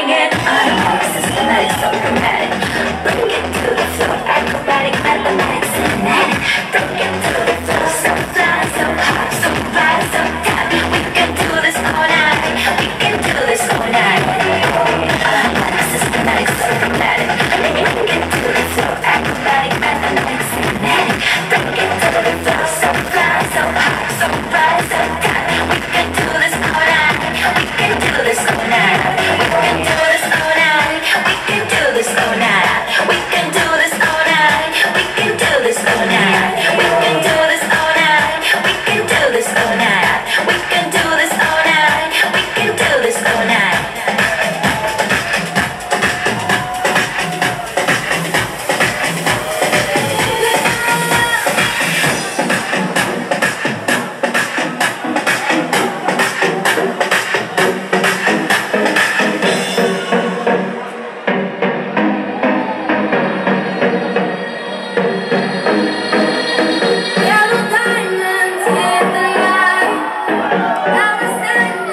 singing. I'm a systematic. understand.